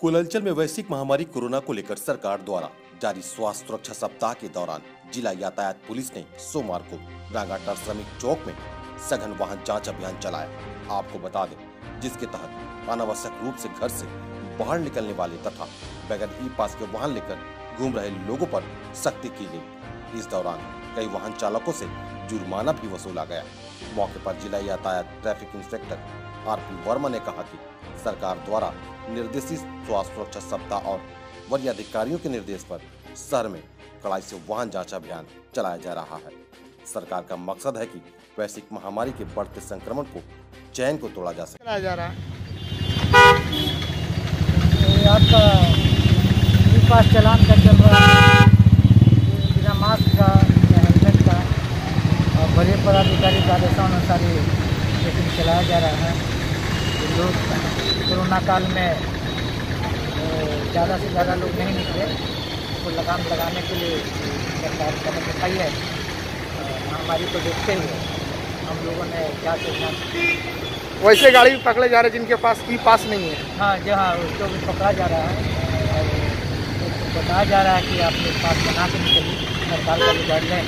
कुलंचल में वैश्विक महामारी कोरोना को लेकर सरकार द्वारा जारी स्वास्थ्य सुरक्षा सप्ताह के दौरान जिला यातायात पुलिस ने सोमवार को रागाटार श्रमिक चौक में सघन वाहन जाँच अभियान चलाया। आपको बता दें, जिसके तहत अनावश्यक रूप से घर से बाहर निकलने वाले तथा बगैर ई पास के वाहन लेकर घूम रहे लोगों पर सख्ती की गई। इस दौरान कई वाहन चालकों से जुर्माना भी वसूला गया। मौके पर जिला यातायात traffic inspector R P Verma ने कहा कि सरकार द्वारा निर्देशित स्वास्थ्य सुरक्षा सप्ताह और वरीय अधिकारियों के निर्देश पर शहर में कड़ाई से वाहन जाँच अभियान चलाया जा रहा है। सरकार का मकसद है कि वैश्विक महामारी के बढ़ते संक्रमण को चैन को तोड़ा जा सके। चलाया जा रहा है। आपका पास चलान का चल रहा है। बिना मास्क का या हेलमेट का। और बड़े पदाधिकारी के आदेशानुसार ये चलाया जा रहा है। लोग कोरोना काल में ज़्यादा से ज़्यादा लोग नहीं निकले। उसको लगाम लगाने के लिए सरकार कदम उठाई है। महामारी को देखते हुए हम लोगों ने क्या सोचना वैसे गाड़ी भी पकड़े जा रहे हैं जिनके पास ई पास नहीं है। हाँ जी हाँ उसको भी पकड़ा जा रहा है और उसको बताया जा रहा है कि आप लोग पास बना के निकलिए सरकार का भी गाइडलाइन